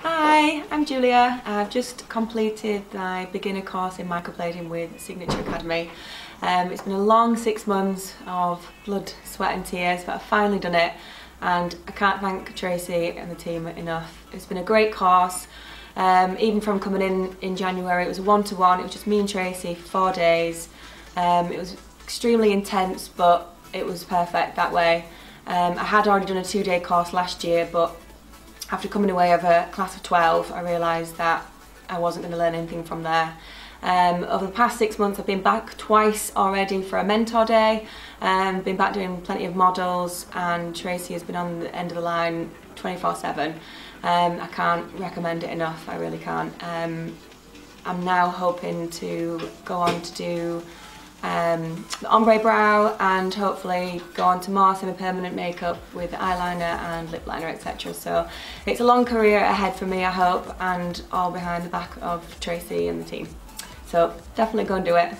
Hi, I'm Julia. I've just completed my beginner course in microblading with Signature Academy. Um, it's been a long six months of blood, sweat and tears, but I've finally done it and I can't thank Tracy and the team enough. It's been a great course. Um, even from coming in in January, it was one-to-one, -one. it was just me and Tracy for four days. Um, it was extremely intense, but it was perfect that way. Um, I had already done a two-day course last year, but after coming away of a class of 12, I realised that I wasn't going to learn anything from there. Um, over the past six months I've been back twice already for a mentor day, um, been back doing plenty of models and Tracy has been on the end of the line 24-7. Um, I can't recommend it enough, I really can't. Um, I'm now hoping to go on to do um, the ombre brow and hopefully go on to more semi-permanent makeup with eyeliner and lip liner etc. So it's a long career ahead for me I hope and all behind the back of Tracy and the team. So definitely go and do it.